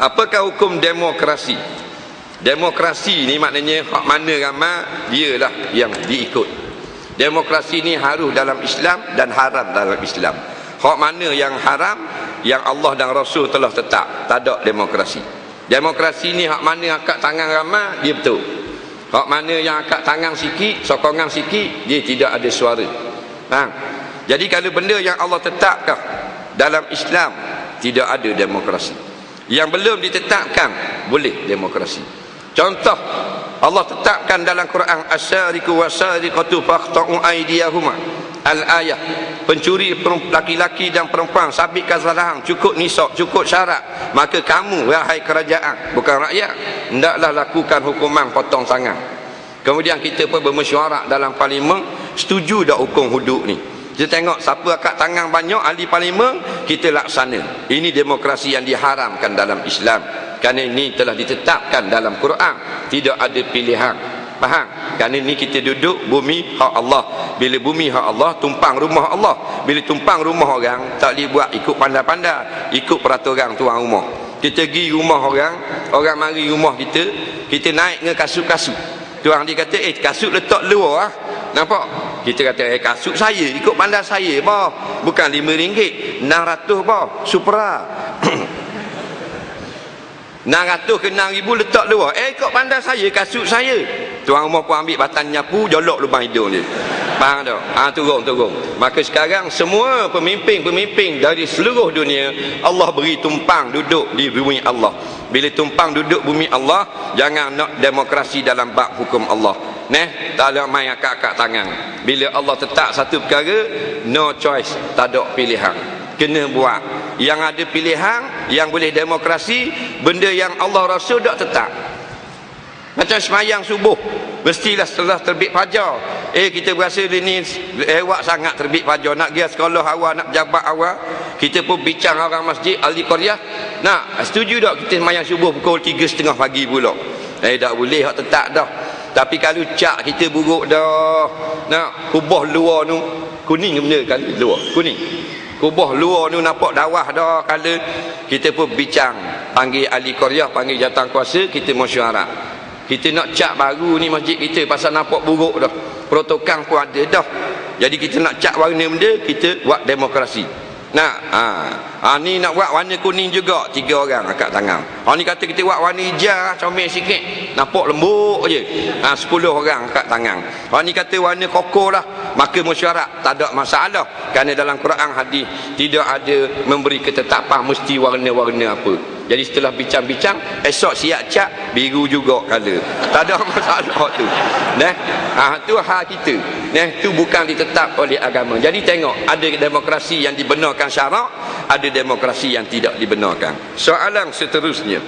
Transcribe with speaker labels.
Speaker 1: apakah hukum demokrasi? Demokrasi ni maknanya hak mana ramai dialah yang diikut. Demokrasi ni harus dalam Islam dan haram dalam Islam. Hak mana yang haram yang Allah dan Rasul telah tetap. Tak ada demokrasi. Demokrasi ni hak mana akak tangan ramai dia betul. Hak mana yang akak tangan sikit sokongan sikit dia tidak ada suara. Ha? jadi kalau benda yang Allah tetapkan dalam Islam tidak ada demokrasi yang belum ditetapkan boleh demokrasi. Contoh Allah tetapkan dalam Quran asyariku wasariqatu faqta'u aydiyahuma. Al-ayah pencuri laki-laki dan perempuan sabit kesalahan cukup nisab cukup syarat. Maka kamu wahai kerajaan bukan rakyat hendaklah lakukan hukuman potong tangan. Kemudian kita pun bermesyuarat dalam parlimen setuju dak hukum hudud ni kita tengok siapa akak tangan banyak ahli parlimen kita laksana. Ini demokrasi yang diharamkan dalam Islam. Kerana ini telah ditetapkan dalam Quran. Tidak ada pilihan. Faham? Kerana ini kita duduk bumi hak Allah. Bila bumi hak Allah tumpang rumah Allah. Bila tumpang rumah orang tak boleh buat ikut pandai-pandai. Ikut peraturan tuan rumah. Kita pergi rumah orang orang mari rumah kita kita naik dengan kasut-kasut. Tuan dia kata eh kasut letak luar ah. Nampak kita kata eh kasut saya ikut pandai saya bah bukan lima ringgit enam ratus bah supra. enam ratus ke enam ribu letak luar eh ikut pandai saya kasut saya. Tuan rumah pun ambil batang nyapu jolok lubang hidung dia. Faham tak? Ha, turun turun. Maka sekarang semua pemimpin-pemimpin dari seluruh dunia Allah beri tumpang duduk di bumi Allah. Bila tumpang duduk bumi Allah jangan nak demokrasi dalam bab hukum Allah Neh, tak ada main akak-akak tangan. Bila Allah tetap satu perkara, no choice, tak ada pilihan. Kena buat. Yang ada pilihan, yang boleh demokrasi, benda yang Allah Rasul tak tetap. Macam semayang subuh, mestilah setelah terbit fajar. Eh, kita berasa ini ewak sangat terbit fajar. Nak pergi sekolah awal, nak jabat awal. Kita pun bincang orang masjid, ahli Korea. Nak, setuju tak kita semayang subuh pukul 3.30 pagi pula? Eh, tak boleh, tak tetap dah. Tapi kalau cak kita buruk dah. Nak kubah luar tu kuning benda kan luar kuning. Kubah luar tu nampak dawah dah kala kita pun bincang panggil ahli Korea panggil jatang kuasa kita mesyuarat. Kita nak cat baru ni masjid kita pasal nampak buruk dah. Protokol pun ada dah. Jadi kita nak cat warna benda kita buat demokrasi. Nak, ha. ha ni nak buat warna kuning juga tiga orang akak tangan. Ha ni kata kita buat warna hijau comel sikit. Nampak lembut je. Ha sepuluh orang akak tangan. Ha ni kata warna koko lah. Maka mesyuarat tak ada masalah. Kerana dalam Quran hadis tidak ada memberi ketetapan mesti warna-warna apa. Jadi setelah bincang-bincang, esok siap cat biru juga kala. Tak ada masalah tu. Nah, ha tu hak kita. Nah, tu bukan ditetap oleh agama. Jadi tengok, ada demokrasi yang dibenarkan syarak, ada demokrasi yang tidak dibenarkan. Soalan seterusnya.